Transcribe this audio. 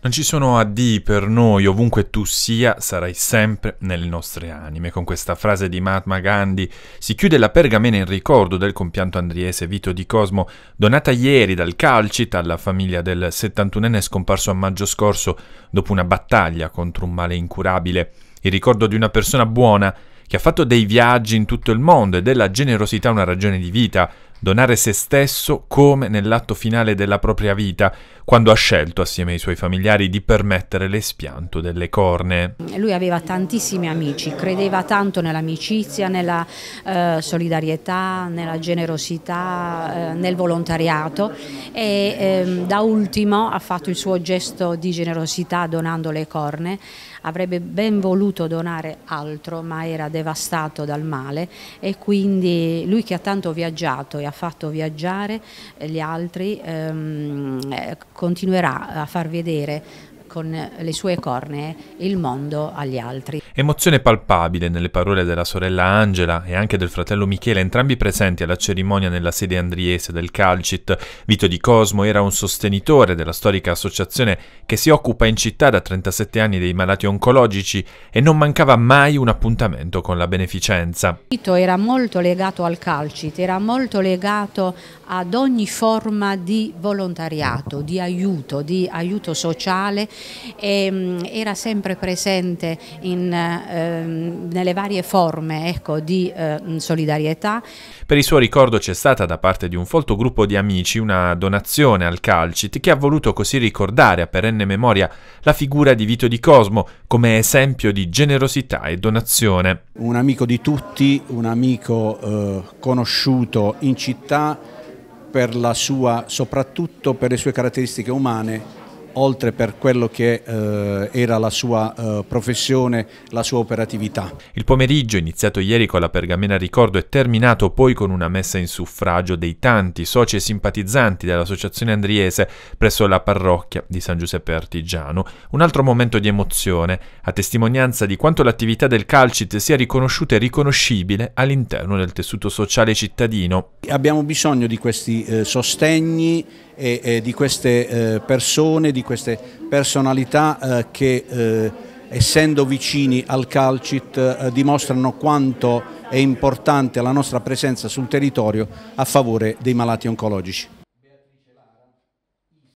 Non ci sono addii per noi, ovunque tu sia, sarai sempre nelle nostre anime. Con questa frase di Mahatma Gandhi si chiude la pergamena in ricordo del compianto andriese Vito di Cosmo, donata ieri dal Calcit alla famiglia del 71enne scomparso a maggio scorso dopo una battaglia contro un male incurabile. Il ricordo di una persona buona che ha fatto dei viaggi in tutto il mondo e della generosità una ragione di vita, donare se stesso come nell'atto finale della propria vita, quando ha scelto assieme ai suoi familiari di permettere l'espianto delle corne. Lui aveva tantissimi amici, credeva tanto nell'amicizia, nella eh, solidarietà, nella generosità, eh, nel volontariato e eh, da ultimo ha fatto il suo gesto di generosità donando le corne. Avrebbe ben voluto donare altro ma era devastato dal male e quindi lui che ha tanto viaggiato e ha fatto viaggiare gli altri ehm, eh, continuerà a far vedere con le sue cornee il mondo agli altri. Emozione palpabile nelle parole della sorella Angela e anche del fratello Michele, entrambi presenti alla cerimonia nella sede andriese del Calcit. Vito di Cosmo era un sostenitore della storica associazione che si occupa in città da 37 anni dei malati oncologici e non mancava mai un appuntamento con la beneficenza. Vito era molto legato al Calcit, era molto legato ad ogni forma di volontariato, di aiuto, di aiuto sociale e, mm, era sempre presente in, eh, nelle varie forme ecco, di eh, solidarietà. Per il suo ricordo c'è stata da parte di un folto gruppo di amici una donazione al Calcit che ha voluto così ricordare a perenne memoria la figura di Vito di Cosmo come esempio di generosità e donazione. Un amico di tutti, un amico eh, conosciuto in città per la sua, soprattutto per le sue caratteristiche umane oltre per quello che eh, era la sua eh, professione, la sua operatività. Il pomeriggio, iniziato ieri con la pergamena ricordo, è terminato poi con una messa in suffragio dei tanti soci e simpatizzanti dell'Associazione Andriese presso la parrocchia di San Giuseppe Artigiano. Un altro momento di emozione, a testimonianza di quanto l'attività del Calcit sia riconosciuta e riconoscibile all'interno del tessuto sociale cittadino. Abbiamo bisogno di questi eh, sostegni e, e di queste eh, persone, di queste personalità eh, che eh, essendo vicini al Calcit eh, dimostrano quanto è importante la nostra presenza sul territorio a favore dei malati oncologici.